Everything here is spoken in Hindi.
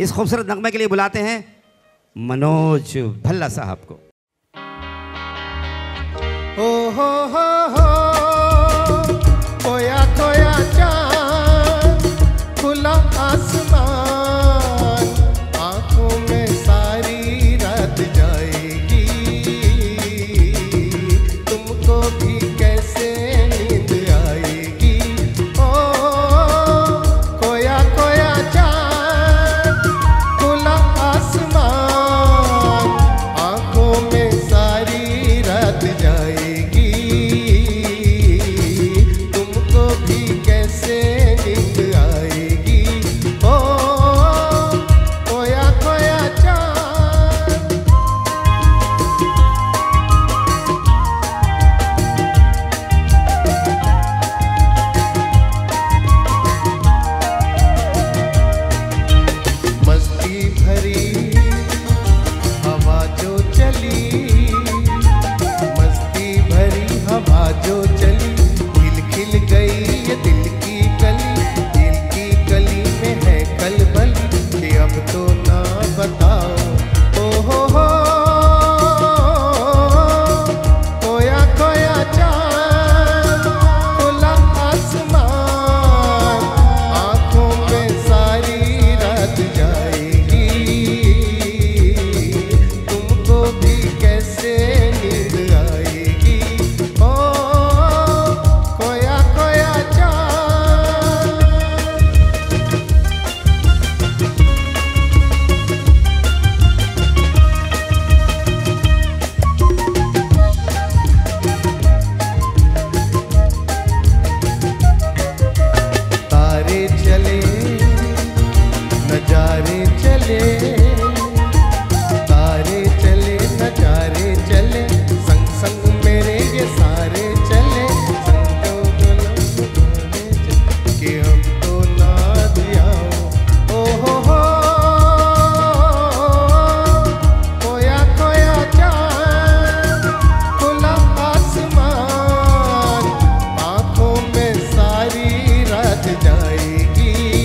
इस खूबसूरत नगमे के लिए बुलाते हैं मनोज भल्ला साहब को। ओ हो हो you.